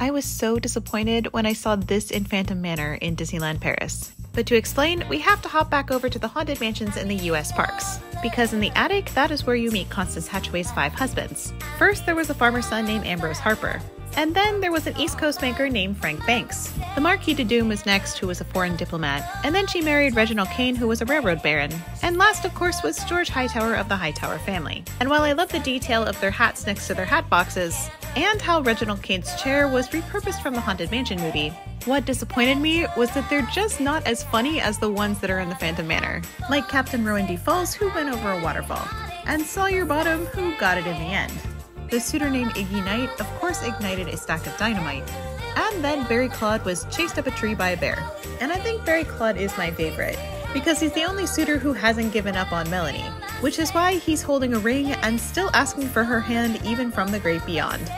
I was so disappointed when I saw this in Phantom Manor in Disneyland Paris. But to explain, we have to hop back over to the haunted mansions in the US parks. Because in the attic, that is where you meet Constance Hatchaway's five husbands. First, there was a farmer's son named Ambrose Harper. And then there was an East Coast banker named Frank Banks. The Marquis de Doom was next, who was a foreign diplomat, and then she married Reginald Kane, who was a railroad baron. And last, of course, was George Hightower of the Hightower family. And while I love the detail of their hats next to their hat boxes, and how Reginald Kane's chair was repurposed from the Haunted Mansion movie, what disappointed me was that they're just not as funny as the ones that are in the Phantom Manor, like Captain Rowan D. Falls, who went over a waterfall, and Sawyer Bottom, who got it in the end. The suitor named Iggy Knight, of course, ignited a stack of dynamite. And then Barry Claude was chased up a tree by a bear. And I think Barry Claude is my favorite, because he's the only suitor who hasn't given up on Melanie, which is why he's holding a ring and still asking for her hand even from the great beyond.